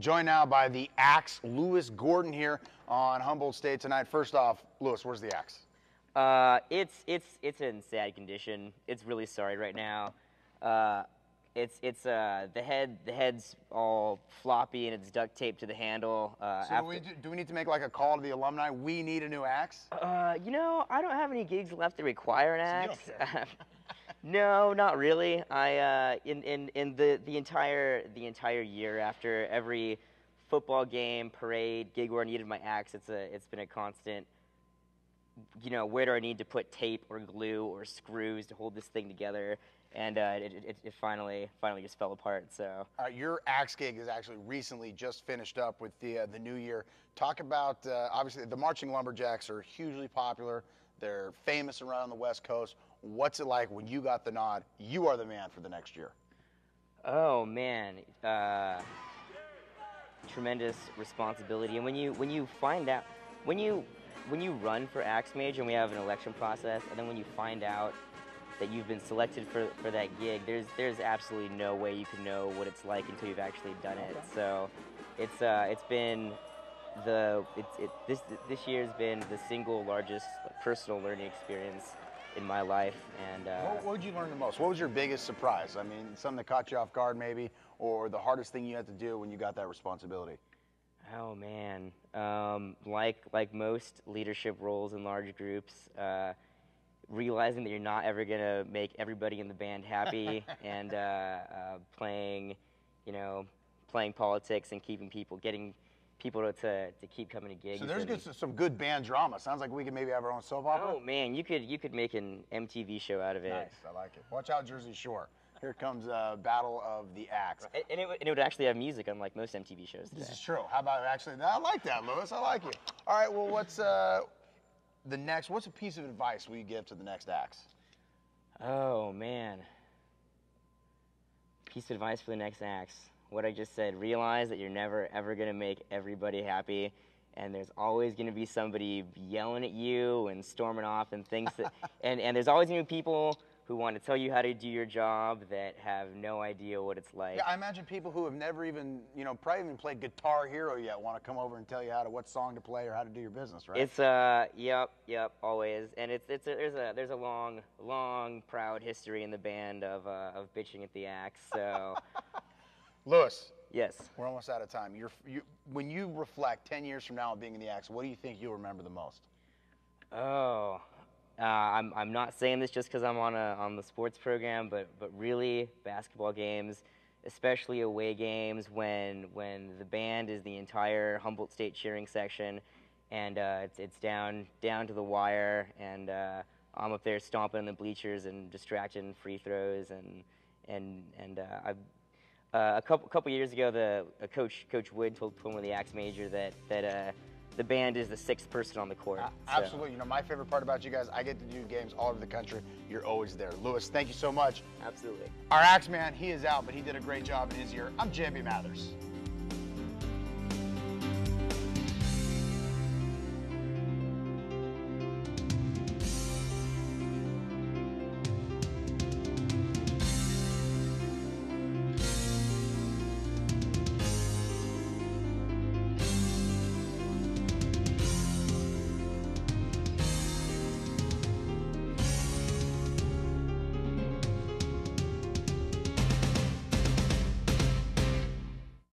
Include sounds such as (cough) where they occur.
Joined now by the Axe, Louis Gordon here on Humboldt State tonight. First off, Louis, where's the Axe? Uh, it's it's it's in sad condition. It's really sorry right now. Uh, it's it's uh, the head the head's all floppy and it's duct taped to the handle. Uh, So do we, do, do we need to make like a call to the alumni? We need a new Axe? Uh, you know, I don't have any gigs left that require an you axe. don't (laughs) no, not really. I uh, in in in the the entire the entire year after every football game, parade, gig where I needed my axe, it's a it's been a constant. You know, where do I need to put tape or glue or screws to hold this thing together? And uh, it, it, it finally finally just fell apart. So. Uh, your Axe gig is actually recently just finished up with the uh, the new year. Talk about uh, obviously the marching lumberjacks are hugely popular. They're famous around the West Coast. What's it like when you got the nod? You are the man for the next year. Oh man, uh, tremendous responsibility. And when you when you find out when you when you run for Axe Major and we have an election process, and then when you find out that you've been selected for, for that gig, there's there's absolutely no way you can know what it's like until you've actually done it. So it's uh, it's been the it's it, this this year's been the single largest personal learning experience in my life, and uh, What, what did you learn the most? What was your biggest surprise? I mean, something that caught you off guard, maybe, or the hardest thing you had to do when you got that responsibility. Oh man, um, like like most leadership roles in large groups, uh, realizing that you're not ever gonna make everybody in the band happy, (laughs) and uh, uh, playing, you know, playing politics and keeping people, getting people to, to, keep coming to gigs. So there's good, some good band drama. Sounds like we could maybe have our own soap opera. Oh man, you could you could make an MTV show out of it. Nice, I like it. Watch out, Jersey Shore. Here comes uh, Battle of the Axe. And, and it, would- and it would actually have music, unlike most MTV shows today. This is true. How about actually? I like that, Louis. I like you. All right. Well, what's uh, the next? What's a piece of advice we give to the next Axe? Oh man. Piece of advice for the next Axe. What I just said, realize that you're never ever gonna make everybody happy and there's always gonna be somebody yelling at you and storming off and things that (laughs) and, and there's always gonna be people who want to tell you how to do your job that have no idea what it's like. Yeah, I imagine people who have never even, you know, probably even played Guitar Hero yet want to come over and tell you how to what song to play or how to do your business, right? It's uh yep yep always and it's it's a, there's a there's a long long proud history in the band of uh, of bitching at the axe so (laughs) Louis, yes we're almost out of time. You're, you, when you reflect 10 years from now on being in the Axe, what do you think you'll remember the most? Oh, uh, I'm, I'm not saying this just because I'm on a on the sports program, but but really basketball games, especially away games when when the band is the entire Humboldt State cheering section, and uh, it's it's down down to the wire, and uh, I'm up there stomping in the bleachers and distracting free throws, and and and uh, I. Uh, a couple couple years ago, the uh, coach Coach Wood told, told me the Axe Major that that uh, the band is the sixth person on the court. Uh, so- Absolutely. You know, my favorite part about you guys, I get to do games all over the country. You're always there. Louis, thank you so much. Absolutely. Our Axe man, he is out, but he did a great job in his year. I'm JB Mathers.